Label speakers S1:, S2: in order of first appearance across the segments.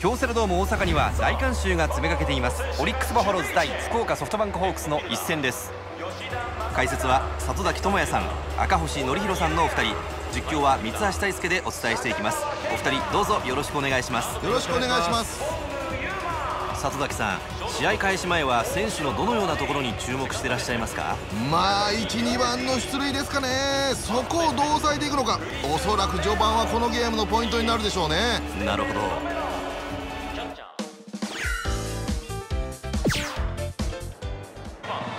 S1: 京セラドーム大阪には大観衆が詰めかけています。オリックスバファローズ対福岡ソフトバンクホークスの一戦です。解説は里崎智也さん赤星則弘さんのお二人。実況は三橋大輔でお伝えしていきます。お二人どうぞよろしくお願いします。
S2: よろしくお願いします。
S1: 里崎さん試合開始前は選手のどのようなところに注目してらっしゃいますか？
S2: まあ12番の出塁ですかね。そこをどう抑えていくのか。おそらく序盤はこのゲームのポイントになるでしょうね。
S1: なるほど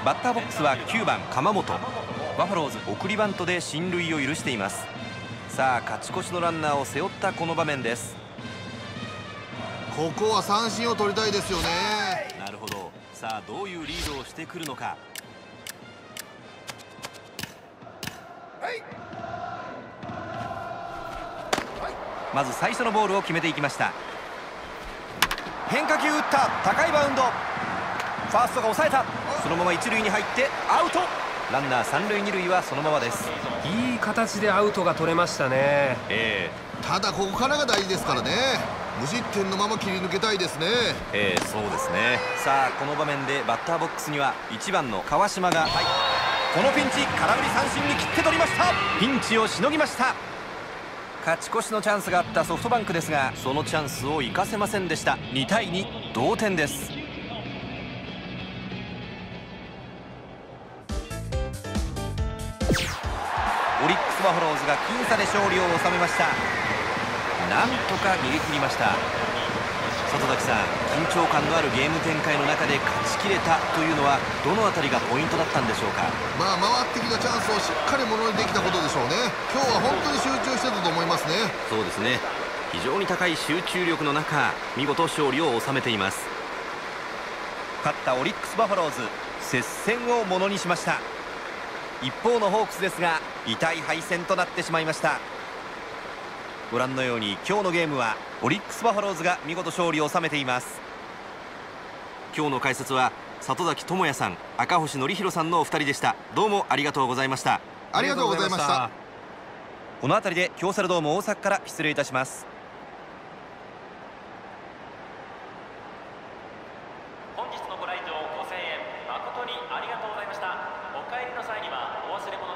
S1: バッターボックスは9番鎌本。バファローズ送りバントで進塁を許しています。さあ勝ち越しのランナーを背負ったこの場面です。
S2: ここは三振を取りたいですよね。
S1: なるほど。さあどういうリードをしてくるのか。まず最初のボールを決めていきました。変化球打った。高いバウンドファーストが抑えた。そのまま一塁に入ってアウト。ランナー三塁二塁はそのままです。
S3: いい形でアウトが取れましたね。
S1: え
S2: ただここからが大事ですからね。無失点のまま切り抜けたいですね。
S1: えええそうですね。さあこの場面でバッターボックスには1番の川島が、はい、このピンチ空振り三振に切って取りました。ピンチをしのぎました。勝ち越しのチャンスがあったソフトバンクですがそのチャンスを生かせませんでした。2対2同点ですオリックス・バファローズが僅差で勝利を収めました。なんとか逃げ切りました。里崎さん緊張感のあるゲーム展開の中で勝ちきれたというのはどの辺りがポイントだったんでしょうか？
S2: まあ回ってきたチャンスをしっかりものにできたことでしょうね。今日は本当に集中してたと思いますね。
S1: そうですね。非常に高い集中力の中見事勝利を収めています。勝ったオリックス・バファローズ接戦をものにしました一方のホークスですが痛い敗戦となってしまいました。ご覧のように今日のゲームはオリックス・バファローズが見事勝利を収めています。今日の解説は里崎智也さん赤星則弘さんのお二人でした。どうもありがとうございました。
S2: ありがとうございました。
S1: この辺りで京セラドーム大阪から失礼いたします。
S4: 本日のご来場ご声援誠にありがとうございました。お帰りの際にはお忘れ物